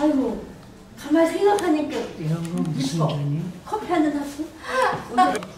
아이고 가만히 생각하니까 이런 거 무슨. 돈이? 커피 한잔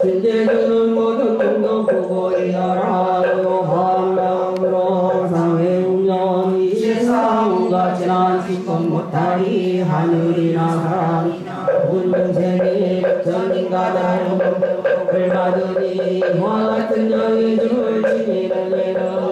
주는 모든 공도 보고 이어라요 한명으로 상해 운전이 세상과 지난 시건 못하리 하늘이나 사람이나 운명세계 전인가 다른 복을 받으니 이와 같은 여인을 지니는 예는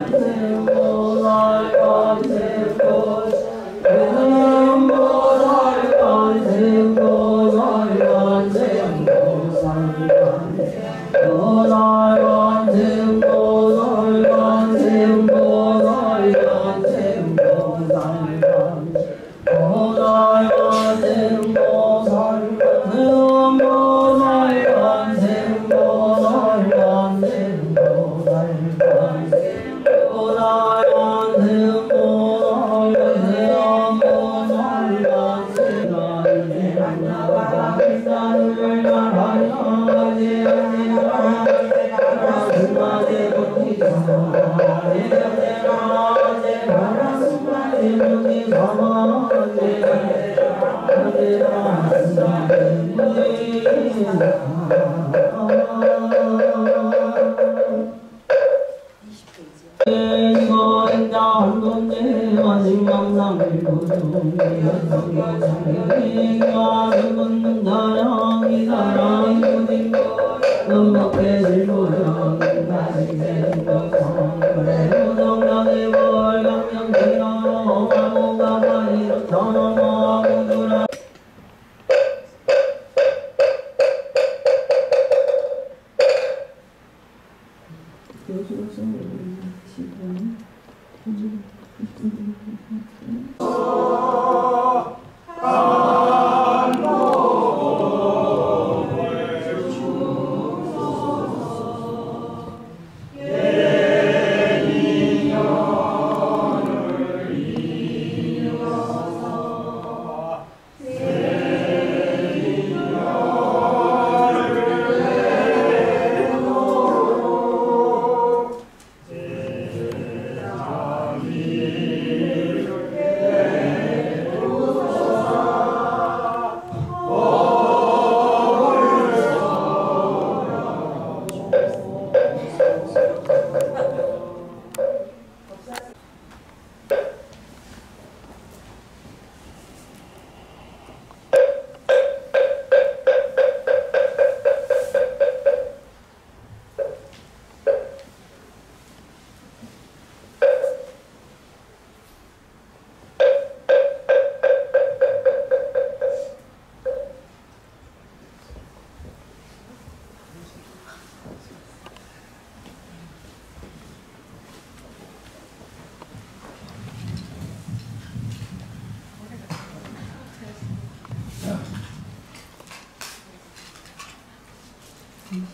음.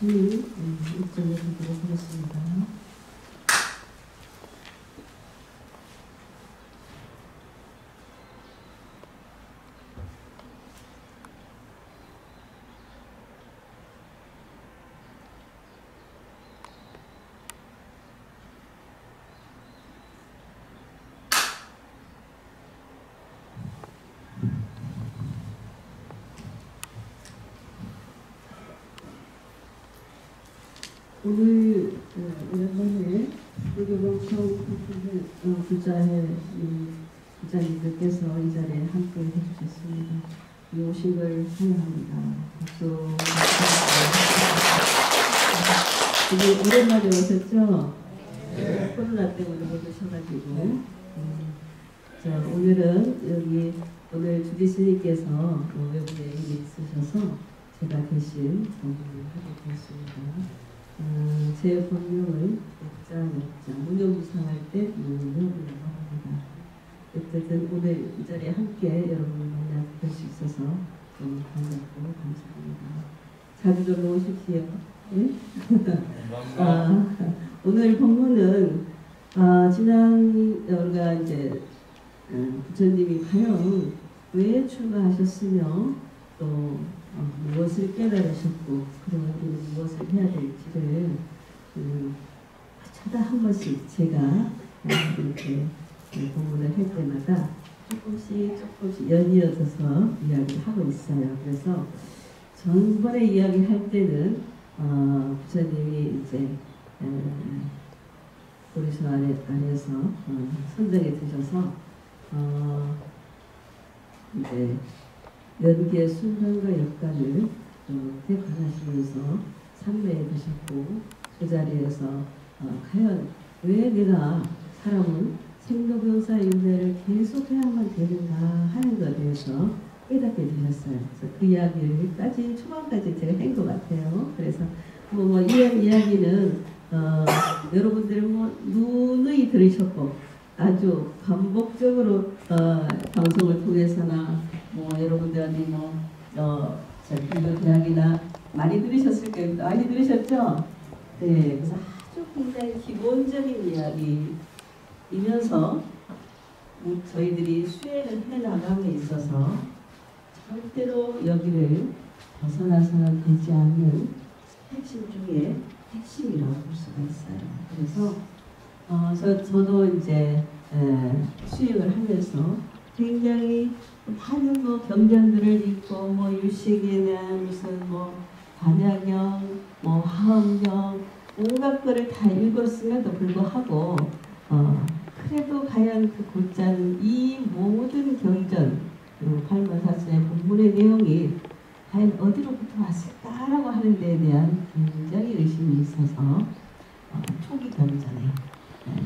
잠시 입장해 보도록 하겠습니다. 오늘 어, 오랜만에 어, 부자의 이 부자님들께서 이 자리에 함께 해주셨습니다. 이 오신 걸 환영합니다. 박수. 되게 오랜만에 오셨죠? 코로나 때문에 못 오셔가지고. 음, 자, 오늘은 여기 오늘 주디 스님께서 어, 외국에 있으셔서 제가 대신 공부를 하게 되었습니다. 어, 제 본명은 옥자, 옥자, 문용부상할 때 문용이라고 합니다. 어쨌든 오늘 이 자리에 함께 여러분을 만나 뵐 수 있어서 너무 반갑고 감사합니다. 자주 좀 오십시오. 예? 아, 오늘 본문은 아, 지난 우리가 이제 어, 부처님이 과연 왜 출가하셨으며 또 어, 무엇을 깨달으셨고 그럼 우리는 무엇을 해야 될지를 음, 차다 한 번씩 제가 어, 이렇게 공부를 할 때마다 조금씩 조금씩 연이어져서 이야기를 하고 있어요. 그래서 전번에 이야기할 때는 어, 부처님이 이제 보리수 아래, 아래에서 어, 선정에 드셔서 어, 이제 연기의 순간과 역간을 어, 대관하시면서 삼매에 드셨고 그 자리에서 어, 과연 왜 내가 사람은 생로병사 윤회를 계속 해야만 되는가 하는 것에 대해서 깨닫게 되셨어요. 그래서 그 이야기를까지 초반까지 제가 한 것 같아요. 그래서 뭐, 뭐 이런 이야기는 어, 여러분들은 뭐 누누이 들으셨고 아주 반복적으로 어, 방송을 통해서나 뭐 여러분들한테 뭐 어, 불교 대학이나 많이 들으셨을 거예요. 많이 들으셨죠? 네, 그래서 아주 굉장히 기본적인 이야기이면서 저희들이 수행을 해 나감에 있어서 절대로 여기를 벗어나서는 되지 않는 핵심 중에 핵심이라고 볼 수가 있어요. 그래서 어, 저, 저도 이제 에, 수행을 하면서 굉장히 많은 뭐 경전들을 읽고 뭐 유식이나 무슨 뭐 반야경, 뭐 하음경 온갖 거를 다 읽었음에도 불구하고 어, 그래도 과연 그 곧자는 이 모든 경전 그 팔만사스의 본문의 내용이 과연 어디로부터 왔을까라고 하는 데에 대한 굉장히 의심이 있어서 어, 초기 경전에 네.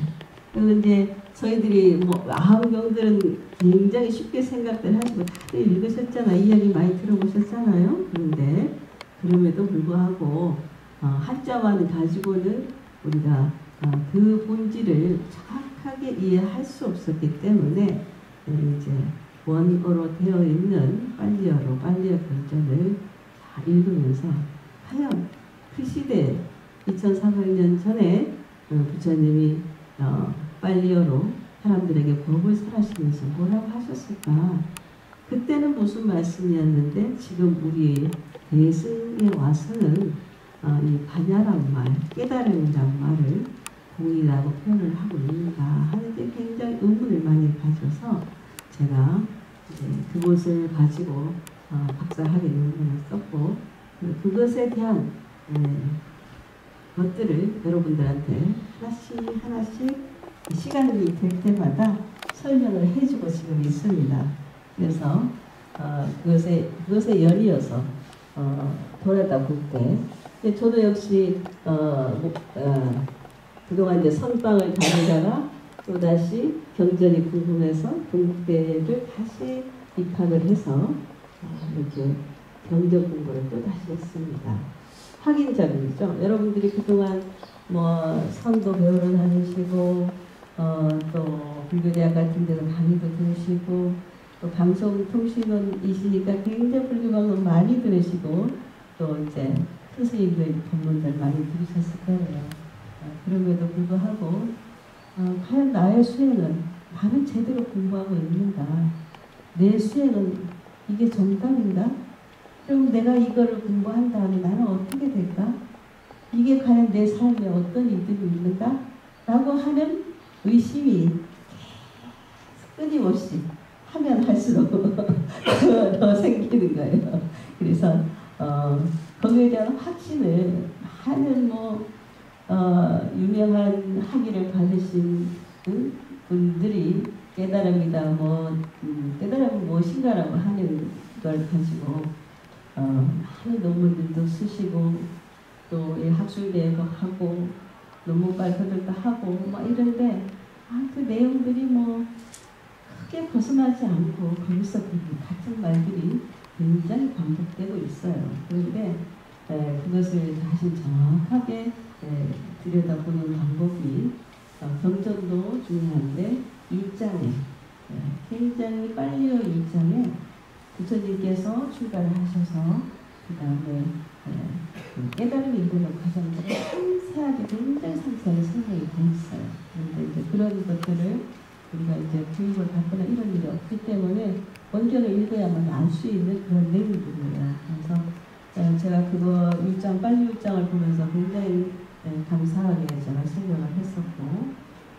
그리고 이제 저희들이 뭐 아우경들은 굉장히 쉽게 생각들 하시고 다들 읽으셨잖아 이야기 많이 들어보셨잖아요. 그런데 그럼에도 불구하고 어, 한자만 가지고는 우리가 어, 그 본질을 정확하게 이해할 수 없었기 때문에 어, 이제 원어로 되어 있는 빨리어로 빨리어 글자를 다 읽으면서 과연 그 시대 2400년 전에 어, 부처님이 어, 빨리어로 사람들에게 법을 설하시면서 뭐라고 하셨을까? 그때는 무슨 말씀이었는데 지금 우리 대승에 와서는 어, 이 반야란 말, 깨달음이란 말을 공이라고 표현을 하고 있는가 하는 게 굉장히 의문을 많이 가져서 제가 이제 그것을 가지고 어, 박사학위 논문을 썼고 그- 그것에 대한 에, 것들을 여러분들한테 하나씩 하나씩 시간이 될 때마다 설명을 해주고 지금 있습니다. 그래서 어, 그것에 그것에 연이어서 어, 돌아다 근데 저도 역시 어, 뭐, 어, 그동안 이제 선방을 다니다가 또 다시 경전이 궁금해서 동국대를 다시 입학을 해서 어, 이렇게 경전 공부를 또 다시 했습니다. 확인작이죠. 여러분들이 그동안 뭐 선도 배우러 다니시고 어, 또 불교대학 같은 데서 강의도 들으시고 또 방송통신원이시니까 굉장히 불교 방송 많이 들으시고 또 이제 큰 스님들 법문들 많이 들으셨을 거예요. 어, 그럼에도 불구하고 어, 과연 나의 수행은 나는 제대로 공부하고 있는가? 내 수행은 이게 정답인가? 그럼 내가 이거를 공부한 다음에 나는 어떻게 될까? 이게 과연 내 삶에 어떤 이득이 있는가? 라고 하는 의심이 끊임없이 하면 할수록 더, 더 생기는 거예요. 그래서 어, 거기에 대한 확신을 많은 뭐 어, 유명한 학위를 받으신 음, 분들이 깨달음이다 뭐 음, 깨달음이 무엇인가라고 하는 걸 가지고 어, 많은 논문들도 쓰시고 또이 학술대회도 하고 논문 발표들도 하고 막 이런데 아, 그 내용들이 뭐 크게 벗어나지 않고 거기서 그 같은 말들이 굉장히 반복되고 있어요. 그런데 에, 그것을 다시 정확하게 에, 들여다보는 방법이 어, 경전도 중요한데 일장에 에, 굉장히 빨리어 일장에 부처님께서 출가를 하셔서 그 다음에 그 이르는 과정들을 상세하게 굉장히 상세하게 설명이 돼 있어요. 그런데 이제 그런 것들을 우리가 이제 교육을 받거나 이런 일이 없기 때문에 원경을 읽어야만 알 수 있는 그런 내용들이에요. 그래서 어, 제가 그거 일장 빨리 일장을 보면서 굉장히 네, 감사하게 제가 생각을 했었고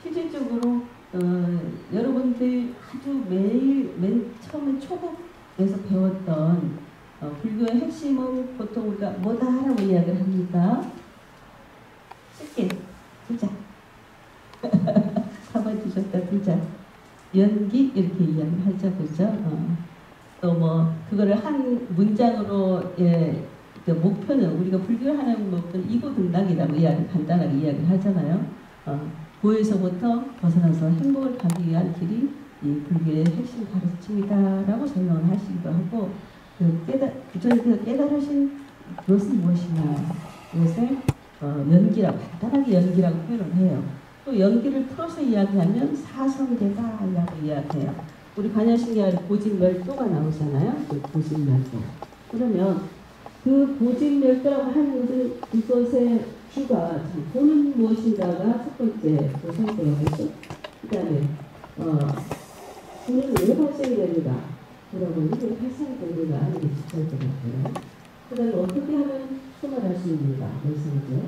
실질적으로 어, 여러분들 아주 매일 맨 처음에 초급에서 배웠던 어, 불교의 핵심은 보통 우리가 뭐다 하라고 이야기를 합니까? 쉽게 두자 가만히 두셨다 두자 연기 이렇게 이야기를 하죠 그죠? 어. 또뭐 그거를 한 문장으로 예, 그 목표는 우리가 불교를 하는 목표는 이고등락이라고 이야기 간단하게 이야기를 하잖아요. 어, 고에서부터 벗어나서 행복을 가기 위한 길이 이 불교의 핵심 가르침이다라고 설명을 하시기도 하고 그 깨달 부처님께서 깨달으신 그것은 무엇이냐 이것을 어, 연기라고 간단하게 연기라고 표현을 해요. 또 연기를 풀어서 이야기하면 사성대다라고 이야기해요. 우리 반야신경 고진멸도가 나오잖아요. 그 고진멸도. 그러면 그 고진멸도라고 하는 것은 이것의 주가 보는 무엇인가가 첫 번째 그 선택이죠. 그 다음에 어, 보는 왜 발생되는가? 뭐라고 왜 발생되는가? 이게 두 번째고요. 그 다음에 어떻게 하면 소멸할 수 있는가? 이제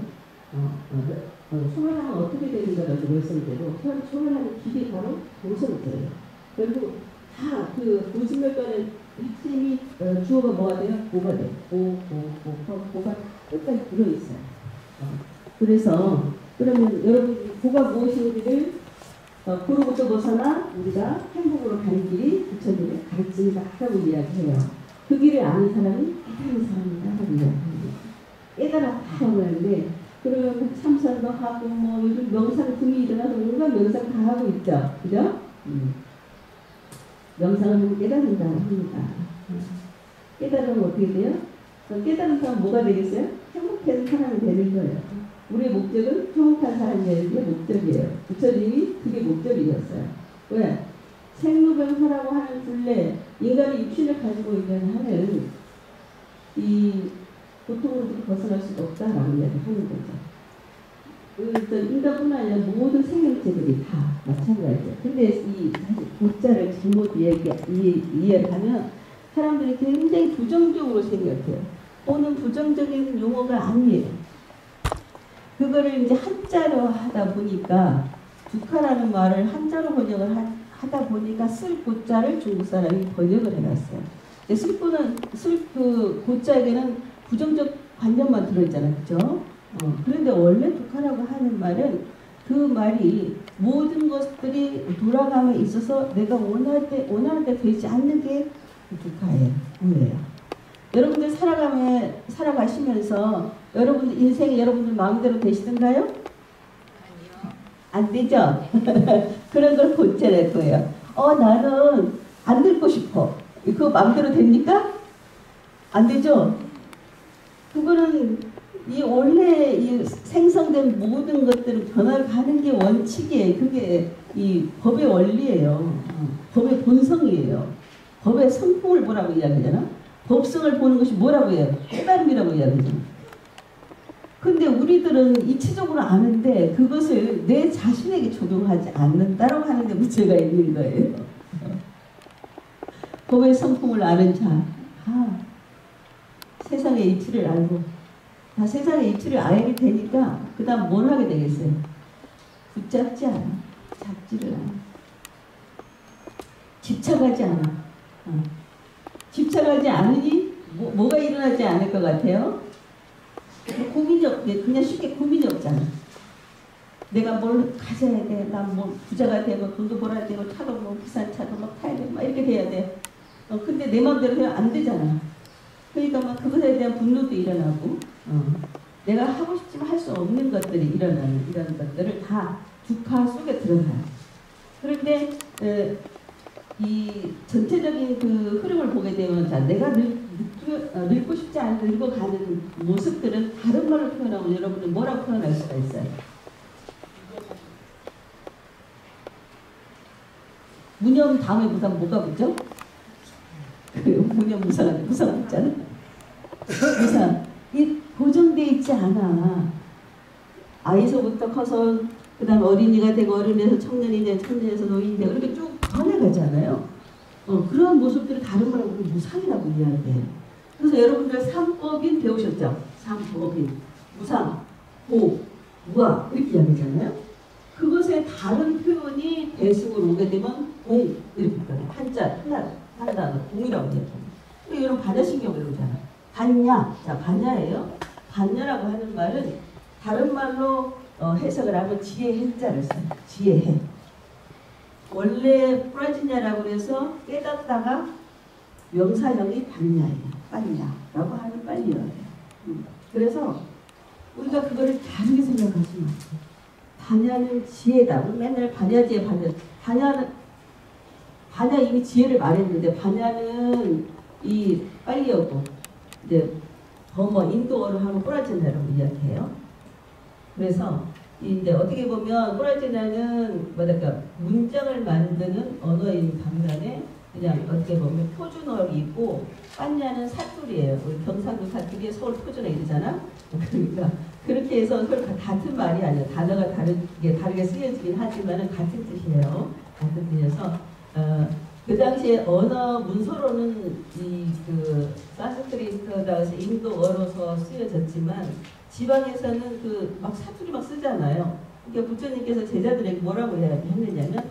어, 어, 어, 소멸하면 어떻게 되는가라고 말씀대로 소멸하는 길이 바로 공성죄예요. 결국 다 그 고진멸관의 핵심이 어, 주어가 뭐가 돼요? 고가 돼요. 고, 고, 고, 고, 고가 끝까지 들어있어요. 어, 그래서 그러면 여러분 고가 무엇인지를 어, 고로부터 벗어나 우리가 행복으로 가는 길이 부처님의 가르침이다 라고 이야기해요. 그 길을 아는 사람이 깨달은 사람이다 라고 이야기합니다. 깨달았다고 하는데 그러면 참선도 하고 뭐 요즘 명상 등이 일어나서 온갖 명상 다 하고 있죠. 그죠? 음. 명상은 깨달은다 합니다. 깨달으면 어떻게 돼요? 그럼 깨달은 사람 뭐가 되겠어요? 행복한 사람이 되는 거예요. 우리의 목적은 행복한 사람이 되는 게 목적이에요. 부처님이 그게 목적이었어요. 왜? 생로병사라고 하는 둘레 인간이 육신을 가지고 있는 한은 이 고통으로부터 벗어날 수가 없다라고 이야기하는 거죠. 그 어떤 인간뿐만 아니라 모든 생명체들이 다 마찬가지죠. 근데 이 사실 고자를 잘못 이야기, 이, 이해를 하면 사람들이 굉장히 부정적으로 생각해요. 또는 부정적인 용어가 아니에요. 그거를 이제 한자로 하다 보니까 두카라는 말을 한자로 번역을 하, 하다 보니까 쓸 고자를 중국 사람이 번역을 해놨어요. 근데 쓸고는 쓸그 고자에게는 부정적 관념만 들어있잖아요, 그죠? 어, 그런데 원래 두카라고 하는 말은 그 말이 모든 것들이 돌아감에 있어서 내가 원할 때 원하는 때 되지 않는 게 두카예요, 뭐예요? 여러분들 살아가면 살아가시면서 여러분들 인생이 여러분들 마음대로 되시던가요? 안 되죠? 그런 걸 고쳐낼 거예요. 어, 나는 안 듣고 싶어. 그거 마음대로 됩니까? 안 되죠? 그거는 이 원래 이 생성된 모든 것들은 변화가는 게 원칙이에요. 그게 이 법의 원리예요. 어, 법의 본성이에요. 법의 성품을 뭐라고 이야기하잖아? 법성을 보는 것이 뭐라고 해요? 깨달음이라고 이야기하잖아. 근데 우리들은 이치적으로 아는데 그것을 내 자신에게 적용하지 않는다라고 하는 데 문제가 있는 거예요. 법의 성품을 아는 자, 아, 세상의 이치를 알고, 다 세상의 이치를 알게 되니까 그 다음 뭘 하게 되겠어요? 붙잡지 않아. 잡지를 않아. 집착하지 않아. 어. 집착하지 않으니 뭐, 뭐가 일어나지 않을 것 같아요? 고민이 없게 그냥 쉽게 고민이 없잖아. 내가 뭘 가져야 돼. 난뭐 부자가 되고 돈도 벌어야 되고 차도 뭐 비싼 차도 막 타야 되고 막 이렇게 돼야 돼. 어, 근데 내 마음대로 그냥 안 되잖아. 그러니까 막 그것에 대한 분노도 일어나고 어. 내가 하고 싶지만 할 수 없는 것들이 일어나는 이런 것들을 다 두카 속에 들어가요. 그런데 에, 이 전체적인 그 흐름을 보게 되면 자 내가 늙, 늙, 어, 늙고 싶지 않은 늙어가는 모습들은 다른 말로 표현하면 여러분은 뭐라고 표현할 수가 있어요? 무념 다음에 무상 뭐가 붙죠? 그 무념 무상한테 무상 붙잖아. 무상 이 고정돼 있지 않아. 아이서부터 커서 그 다음 어린이가 되고 어른에서 청년이 되고 청년에서 노인이 되고 이렇게 쭉 변해가잖아요. 어, 그런 모습들을 다른 말로 무상이라고 이야기해요. 그래서 여러분들 삼법인 배우셨죠? 삼법인, 무상, 고, 무아 이렇게 이야기하잖아요. 그것의 다른 표현이 대승으로 오게 되면 공 이렇게 표현해요. 한자, 하나, 하나 단어, 공이라고 이야기해요. 여러분 반야신경 배우잖아. 반야, 자 반야예요. 반야라고 하는 말은 다른 말로 어, 해석을 하면 지혜 해자를 써요. 지혜해. 원래 프라지냐라고 해서 깨닫다가 명사형이 반야예요. 빨야라고 하는 빨리어예요. 음. 그래서 우리가 그거를 다르게 생각하시면 안 돼요. 반야는 지혜다. 맨날 반야지혜 반야. 반야는 반야 이미 지혜를 말했는데 반야는 이 팔리어고 이제 더뭐 인도어로 하면 프라지냐라고 이야기해요. 그래서 이제 어떻게 보면 프라지냐는 뭐랄까 문장을 만드는 언어인 반면에 그냥 어떻게 보면 표준어이고 빤냐는 사투리예요. 우리 경상도 사투리에 서울 표준어 이러잖아. 그러니까 그렇게 해서 서로 같은 말이 아니라 단어가 다르게 다르게 쓰여지긴 하지만은 같은 뜻이에요. 같은 뜻이어서 어, 그 당시에 언어 문서로는 이그 산스크리트라서 인도어로서 쓰여졌지만 지방에서는 그 막 사투리 막 쓰잖아요. 그러니까 부처님께서 제자들에게 뭐라고 이야기했느냐면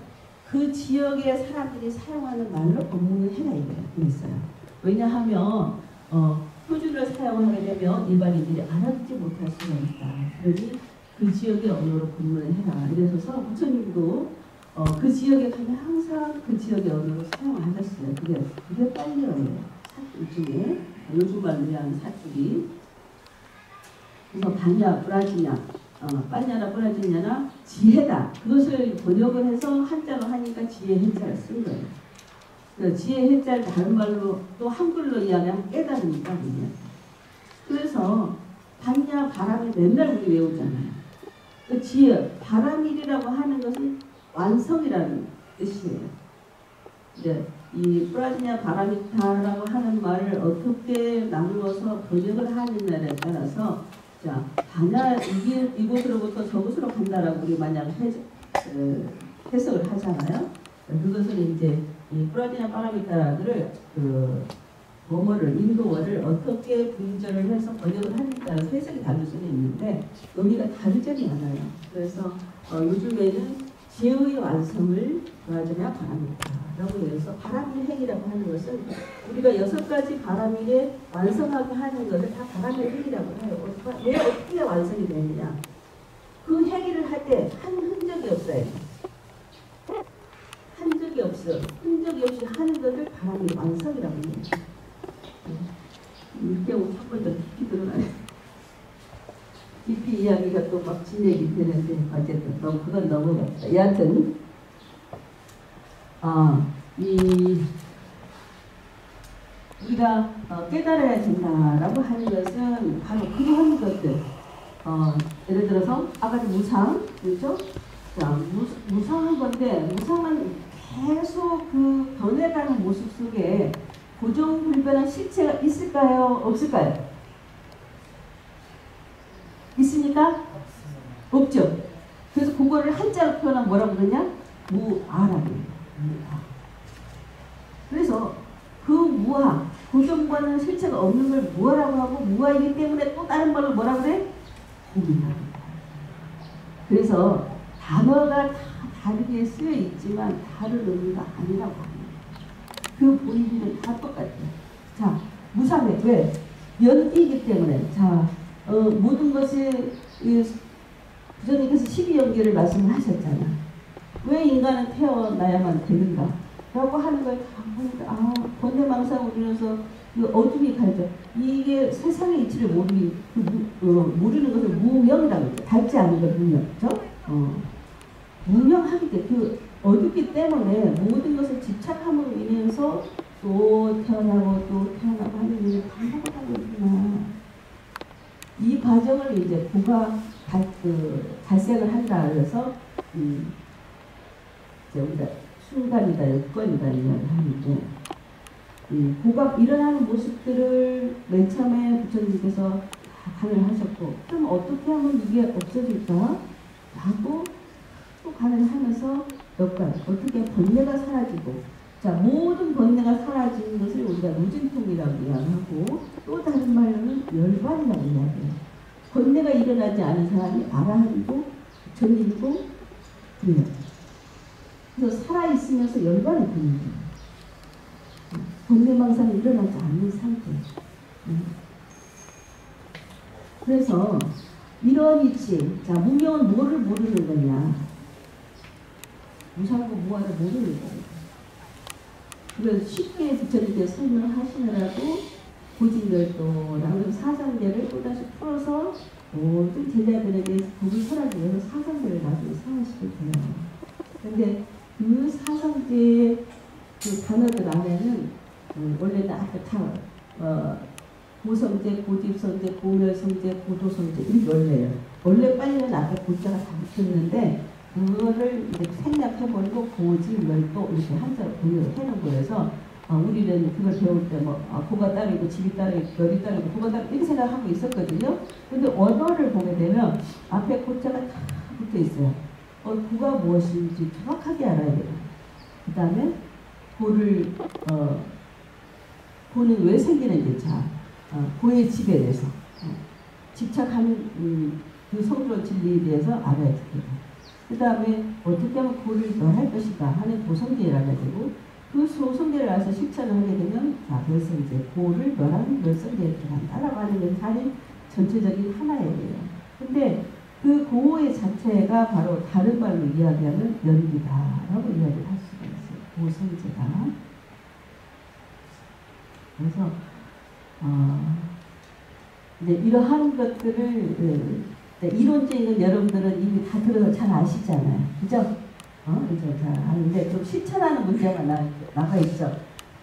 그 지역의 사람들이 사용하는 말로 법문을 해라 이거예요. 있어요. 왜냐하면 어, 표준을 사용하게 되면 일반인들이 알아듣지 못할 수가 있다. 그러니 그 지역의 언어로 법문을 해라. 이래서 부처님도 어, 그 지역에 가면 항상 그 지역의 언어로 사용하셨어요. 그게 그게 빨리어예요. 사투리 중에 요즘 말로 하는 사투리. 그래서 반야 브라지냐, 어, 빠냐나 브라지냐나 지혜다. 그것을 번역을 해서 한자로 하니까 지혜 해자를 쓴 거예요. 그 지혜 해자를 다른 말로 또 한글로 이야기하면 깨달으니까. 그래서 반야 바람이 맨날 우리 외우잖아요. 그 지혜 바람일이라고 하는 것은 완성이라는 뜻이에요. 이제 이 브라지냐 바라미타라고 하는 말을 어떻게 나누어서 번역을 하느냐에 따라서 자 반야 이곳으로부터 저곳으로 간다라고 우리 만약 해, 어, 해석을 하잖아요. 그것은 이제 이 브라지냐 바라미타를 그 뭐뭐를 인도어를 어떻게 분절을 해서 번역을 따라서 해석이 다를 수는 있는데 의미가 다르지 않아요. 그래서 어, 요즘에는 지혜의 완성을 도와줘야 바랍니다 라고 해서 바람일 행위라고 하는 것은 우리가 여섯 가지 바람일에 완성하게 하는 것을 다 바람일 행위라고 해요. 어떻게- 왜 어떻게 완성이 되느냐? 그 행위를 할 때 한 흔적이 없어요. 한 적이 없어. 흔적이 없이 하는 것을 바람일 완성이라고 해요. 이렇게 한번 더 깊이 들어가요. 깊이 이야기가 또 막 진행이 되는데 어쨌든 너무 그건 넘어갔다. 여하튼 아이 우리가 어, 깨달아야 된다라고 하는 것은 바로 그러한 것들. 어, 예를 들어서 아까 무상 그렇죠? 자 무, 무상한 건데 무상은 계속 그 변해가는 모습 속에 고정불변한 실체가 있을까요? 없을까요? 있습니까? 없죠. 그래서 그거를 한자로 표현하면 뭐라고 그러냐? 무아라고. 무아. 그래서 그 무아, 고정과는 실체가 없는 걸 무아라고 하고 무아이기 때문에 또 다른 말로 뭐라 그래? 고민하고. 그래서 단어가 다 다르게 쓰여 있지만 다른 의미가 아니라고 합니다. 그 본질은 다 똑같아요. 자, 무상해. 왜? 연기이기 때문에. 자, 어, 모든 것이 이 부처님께서 12연계를 말씀을 하셨잖아. 왜 인간은 태어나야만 되는가? 라고 하는 걸다 보니까 아, 번뇌망상 우리면서 그 어둠이 갈죠. 이게 세상의 이치를 모르기, 그 무, 어, 모르는 것을 무명이라고 했죠. 닮지 않는 걸 무명. 그죠? 어. 무명하기 때문에 그 어둡기 때문에 모든 것을 집착함으로 인해서 또 태어나고 또 태어나고 하는 일을. 이 과정을 이제 고가 발, 그, 발생을 한다 그래서 음, 이제 우리가 순간이다 여건이다 이런 하는데 이 고가 일어나는 모습들을 맨 처음에 부처님께서 다 간을 하셨고 그럼 어떻게 하면 이게 없어질까 하고 또 간을 하면서 여건 어떻게 번뇌가 사라지고 자 모든 번뇌가 사라지는 것을 우리가 무진통이라고 이야기하고 또 다른 말로는 열반이라고 이야기해요. 번뇌가 일어나지 않은 사람이 아라한이고 부처님이고 그래요. 그래서 살아있으면서 열반이 되는 거예요. 번뇌망상이 일어나지 않는 상태. 음. 그래서 이런 이치, 자 무명은 뭐를 모르는 거냐? 무상고 무아를 모르는 거예요. 그래서 쉽게 부처님께서 설명을 하시느라고 고진열도라는 사상계를 또다시 풀어서 모든 제자들에게 복을 설하기 위해서 사상계를 나중에 상하시게 돼요. 근데 그 사상계의 그 단어들 안에는 음, 원래는 아까 다 어, 고성제, 고집성제, 고멸성제, 고도성제 이게 원래예요. 원래 빨리는 아까 고자가 다 붙었는데 그거를 이제 생략해버리고 고지, 멸도 이렇게 한자로 번역을 해놓은 거여서 어, 우리는 그걸 배울 때뭐 아, 고가 따르고 집이 따르고 별이 따르고 고가 따르고 이렇게 생각하고 있었거든요. 근데 원어를 보게 되면 앞에 고자가 다 붙어 있어요. 어, 고가 무엇인지 정확하게 알아야 돼요. 그 다음에 고를 어, 고는 왜 생기는지 자 어, 고의 집에 대해서 어, 집착하는 음, 그 성도 진리에 대해서 알아야 됩니다. 그 다음에 어떻게 하면 고를 멸할 것인가 하는 알아야 되고 그 소성계를 알아서 실천을 하게 되면 자 그래서 이제 고를 멸하는 멸성계에 들어간다라고 하는 게 사실 전체적인 하나예요. 근데 그 고의 자체가 바로 다른 말로 이야기하면 연기다라고 이야기를 할 수가 있어요. 고성제다. 그래서 어, 이제 이러한 것들을 예, 이론적인 건 여러분들은 이미 다 들어서 잘 아시잖아요. 그죠? 어, 이제 잘 아는데 좀 실천하는 문제가 나, 나가 있죠.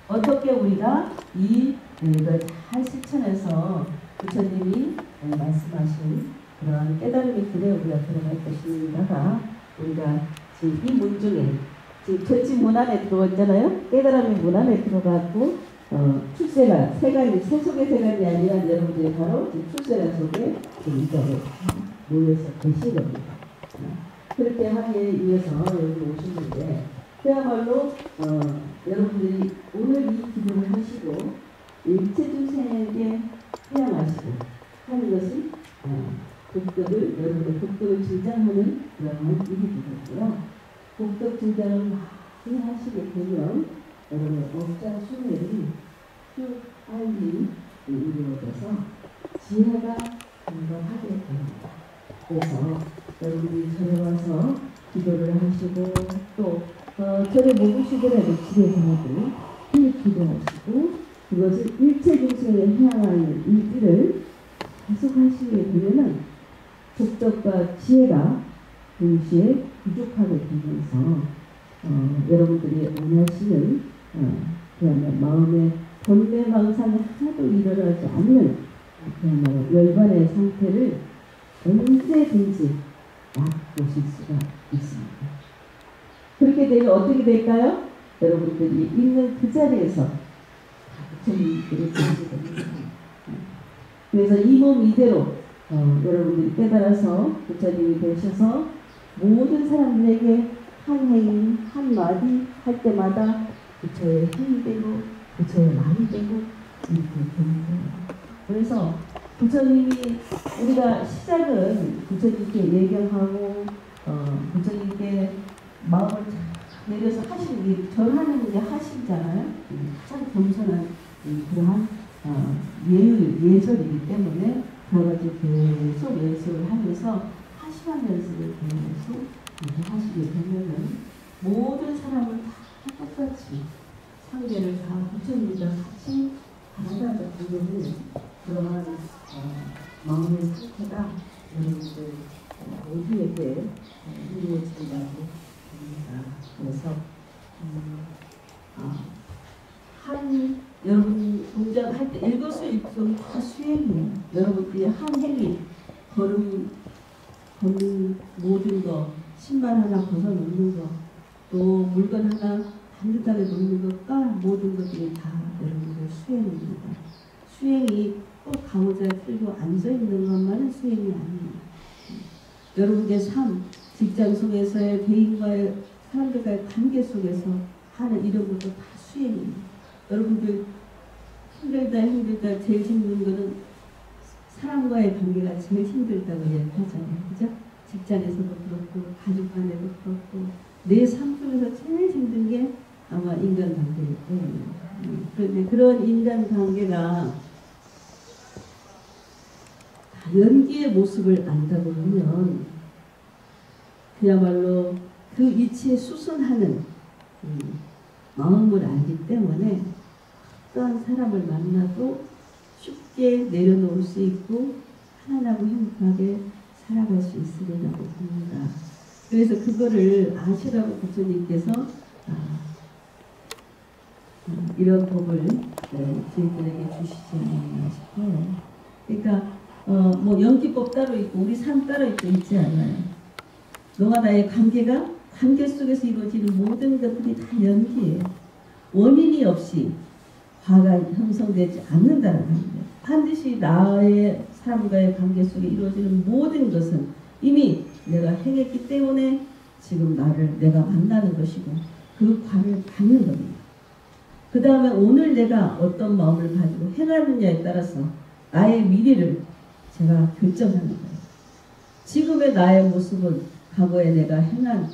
어떻게 우리가 이 이걸 잘 실천해서 부처님이 예, 말씀하신 그런 깨달음의 길에 우리가 들어갈 것인가가 우리가 지금 이 문 중에 지금 전지 문 안에 들어왔잖아요. 깨달음의 문 안에 들어갔고 어, 출세가 세간이 세속의 세간이 아니라 여러분들이 바로 출세가 속에 지금 이 자리에 모여서 계신 겁니다. 어, 그렇게 하기에 위해서 여기 오셨는데 그야말로 어, 여러분들이 오늘 이 기도를 하시고 일체 중생에게 회양하시고 하는 것이 어, 복덕을 여러분의 복덕을 증장하는 그런 일이 되겠고요. 복덕 증장을 많이 하시게 되면 여러분의 업장 순회를 쭉 빨리 이루어져서 지혜가 공감하게 됩니다. 그래서 여러분이 절에 와서 기도를 하시고 또 어, 절에 모으시더라도 집에서라도 힘 기도하시고 그것을 일체 중생에 향하는 일들을 계속 하시게 되면은 복덕과 지혜가 동시에 부족하게 되면서 어, 여러분들이 원하시는 어, 그야말로 마음의 번뇌망상이 하나도 일어나지 않는 그야말로 열반의 상태를 언제든지 맛보실 수가 있습니다. 그렇게 되면 어떻게 될까요? 여러분들이 있는 그 자리에서 부처님들이 계시게 됩니다. 그래서 이 몸 이대로 어, 여러분들이 깨달아서 부처님이 되셔서 모든 사람들에게 한 행위, 한 마디 할 때마다 부처의 힘이 되고 부처의 말이 되고 이렇게 되는 거예요. 그래서 부처님이 우리가 시작은 부처님께 예경하고 어, 부처님께 마음을 잘 내려서 하시는 게 절하는 게 하시잖아요. 가장 겸손한 이 그러한 어, 예의 예절이기 때문에 여러 가지 계속 연습을 하면서 하시한 연습을 계속 하시게 되면은 모든 사람을 다 똑같이 상대를 다 부처님과 같이 바라다 보는 그러한 어, 마음의 상태가 여러분들 어, 모두에게 어, 이루어진다고 봅니다. 그래서 음, 아, 한 여러분 동작할 때 일거수일투 다 수행이에요. 여러분들이 한 행위 걸음 걷는 모든 거 신발 하나 벗어 놓는 거 또 물건 하나 반듯하게 놓는 것과 모든 것들이 다 여러분들 수행입니다. 수행이 꼭 강호자에 틀고 앉아 있는 것만은 수행이 아닙니다. 여러분의 삶, 직장 속에서의 대인과의 사람들과의 관계 속에서 하는 이런 것도 다 수행입니다. 여러분들 힘들다 힘들다 제일 힘든 거는 사람과의 관계가 제일 힘들다고 얘기하잖아요. 그죠? 직장에서도 그렇고 가족 간에도 그렇고 내 삶 속에서 제일 힘든 게 아마 인간관계일 거예요. 음, 그런데 그런 인간관계가 연기의 모습을 안다 보면 그야말로 그 이치에 수선하는 음, 마음을 알기 때문에 어떠한 사람을 만나도 쉽게 내려놓을 수 있고 편안하고 행복하게 살아갈 수 있으리라고 봅니다. 그래서 그거를 아시라고 부처님께서 아, 음, 이런 법을 네, 저희들에게 주시지 않았나 싶어요. 그러니까 어, 뭐 연기법 따로 있고 우리 삶 따로 있고 있지 않아요. 너와 나의 관계가 관계 속에서 이루어지는 모든 것들이 다 연기예요. 원인이 없이 화가 형성되지 않는다는 겁니다. 반드시 나의 사람과의 관계 속에 이루어지는 모든 것은 이미 내가 행했기 때문에 지금 나를 내가 만나는 것이고 그 과를 받는 겁니다. 그 다음에 오늘 내가 어떤 마음을 가지고 행하느냐에 따라서 나의 미래를 제가 결정하는 거예요. 지금의 나의 모습은 과거에 내가 행한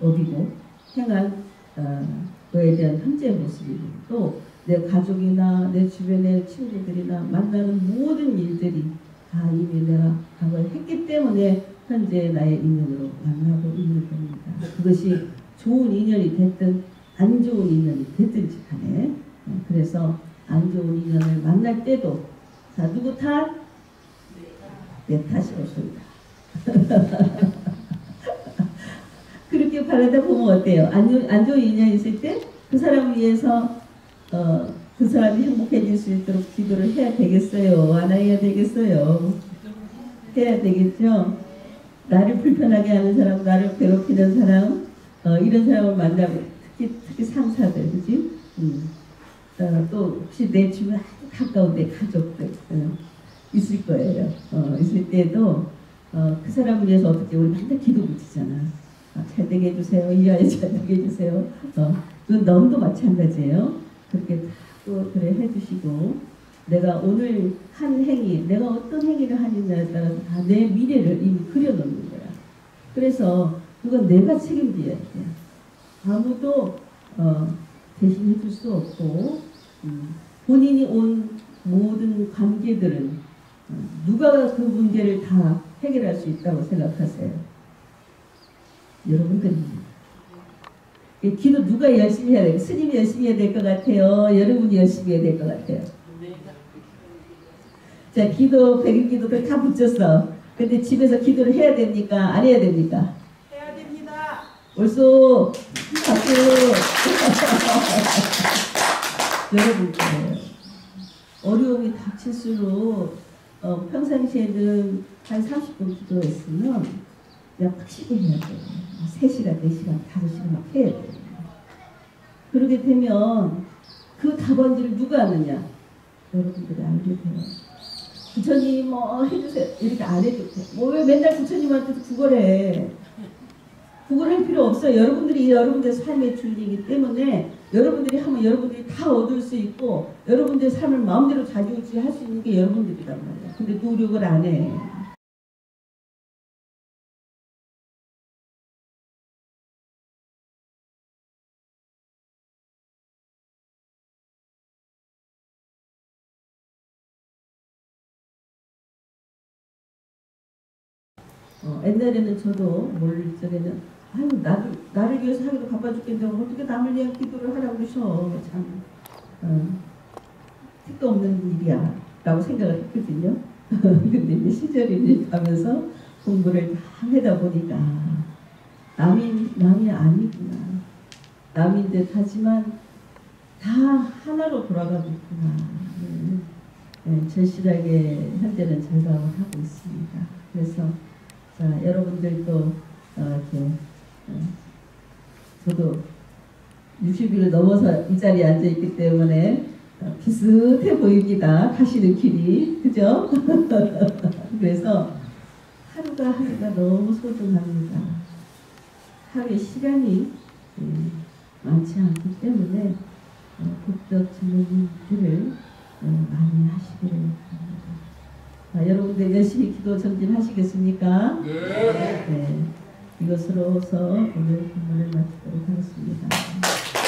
업이고 행한 어, 그에 대한 현재 모습이고 또 내 가족이나 내 주변의 친구들이나 만나는 모든 일들이 다 이미 내가 과거에 했기 때문에 현재 나의 인연으로 만나고 있는 겁니다. 그것이 좋은 인연이 됐든 안 좋은 인연이 됐든지 간에 어, 그래서 안 좋은 인연을 만날 때도 자 누구 탓? 내 탓이 없습니다. 그렇게 바라다 보면 어때요? 안, 좋- 안 좋은 인연 있을 때 그 사람을 위해서 어, 그 사람이 행복해질 수 있도록 기도를 해야 되겠어요? 안 해야 되겠어요? 해야 되겠죠? 나를 불편하게 하는 사람, 나를 괴롭히는 사람, 어, 이런 사람을 만나면 특히 특히 상사들, 그지? 음. 어, 또 혹시 내 주변 아주 가까운 내 가족들 어, 있을 거예요. 어, 있을 때도 어, 그 사람을 위해서 어떻게 우리 맨날 기도 붙이잖아. 아, 잘 되게 해주세요. 이 아이 잘 되게 해주세요. 어, 그건 너무도 마찬가지예요. 그렇게 또 그래 해주시고 내가 오늘 한 행위, 내가 어떤 행위를 하느냐에 따라서 다 내 미래를 이미 그려놓는 거야. 그래서 그건 내가 책임져야 돼. 아무도 어, 대신 해줄 수 없고 음, 본인이 온 모든 관계들은 어, 누가 그 문제를 다 해결할 수 있다고 생각하세요? 여러분들입니다. 이 기도 누가 열심히 해야 돼요? 스님이 열심히 해야 될 것 같아요? 여러분이 열심히 해야 될 것 같아요? 자, 기도, 백일 기도도 다 붙였어. 근데 집에서 기도를 해야 됩니까? 안 해야 됩니까? 해야 됩니다. 옳소! 박수! 여러분, 그래요. 어려움이 닥칠수록 어, 평상시에는 한 30분 기도했으면 그냥 빡시게 해야 돼요. 3시간, 4시간, 5시간 막 해야 돼요. 그러게 되면 그 답안지를 누가 하느냐? 여러분들이 알게 돼요. 부처님 뭐 해주세요. 이렇게 안 해도 돼. 뭐왜 맨날 부처님한테도 구걸해. 구걸할 필요 없어요. 여러분들이 여러분들 삶의 주인이기 때문에 여러분들이 하면 여러분들이 다 얻을 수 있고 여러분들의 삶을 마음대로 자유지 할수 있는 게 여러분들이란 말이야. 근데 노력을 안 해. 어, 옛날에는 저도 뭘 전에는 아유 나를 나를 위해서 하기도 바빠 죽겠는데 어떻게 남을 위한 기도를 하라고 그러셔 참 어, 택도 없는 일이야 라고 생각을 했거든요. 근데 이제 시절이 가면서 공부를 다 하다 보니까 남이 남이 아니구나 남인 듯 하지만 다 하나로 돌아가고 있구나. 네. 네, 절실하게 현재는 절감을 하고 있습니다. 그래서 자, 여러분들도 어, 이렇게 어, 저도 60일을 넘어서 이 자리에 앉아 있기 때문에 어, 비슷해 보입니다. 가시는 길이 그죠? 그래서 하루가 하루가 너무 소중합니다. 하루의 시간이 음, 많지 않기 때문에 어, 복덕 진행들을 어, 많이 하시기를 바랍니다. 자, 여러분들 열심히 기도 전진하시겠습니까? 네. 이것으로서 오늘 본문을 마치도록 하겠습니다.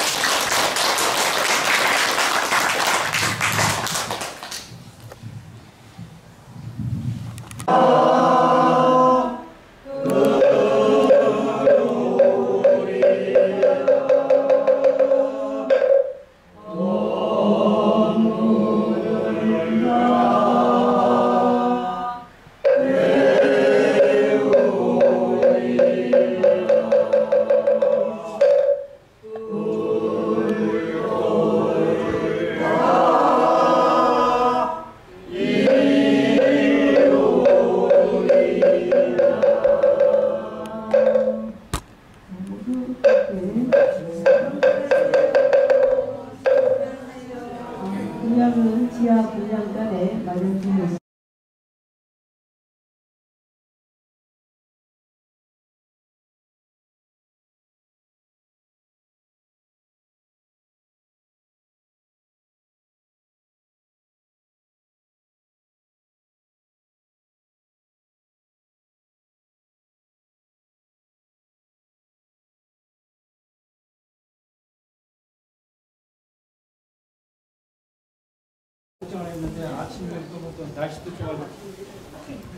걱정을 했는데 아침에 또 날씨도 좋아지고.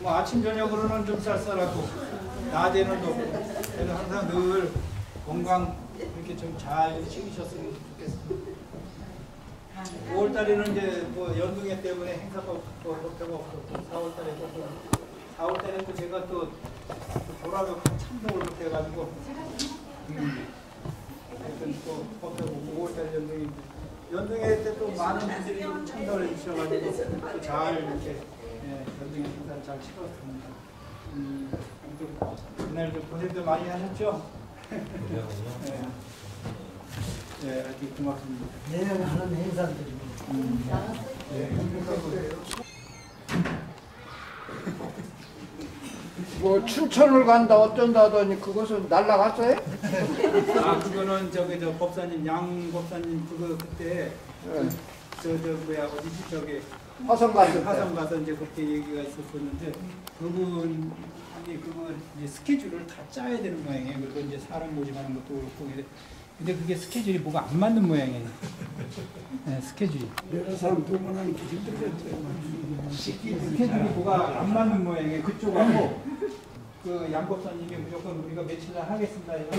뭐 아침 저녁으로는 좀 쌀쌀하고 낮에는 덥고 그래서 항상 늘 건강 이렇게 좀 잘 챙기셨으면 좋겠습니다. 5월 달에는 이제 뭐 연등해 때문에 행사가 없고 그렇다고 없었고 4월 달에 조금 나올 때는 또 제가 또, 또 돌아가고 참석을 못해가지고. 음, 하여튼 또 법대고 5월달 연등이 연등회 때 또 많은 분들이 좀 참석을 해주셔가지고 또잘 이렇게 예, 연등회 행사를 잘 치렀습니다. 음, 아무튼 그날 좀 고생들 많이 하셨죠? 예. 예, 아주 고맙습니다. 내년 하는 행사들이 뭐 춘천을 간다 어쩐다 하더니 그것은 날라갔어요? 아 그거는 저기 저 법사님 양 법사님 그거 그때 예. 저저 뭐야 어디지 저기 화성 때. 화성 가서 이제 그때 얘기가 있었었는데 그분이 그거 이제 스케줄을 다 짜야 되는 모양이에요. 그리고 이제 사람 모집하는 것도 그렇고 근데- 그게 스케줄이 뭐가 안 맞는 모양이에요. 네, 스케줄이 여러 사람 동원하는 게 힘들겠죠. 스케줄이 뭐가 안 맞는 모양이에요. 그쪽하고 그 양법사님이 무조건 우리가 며칠 날 하겠습니다. 이렇게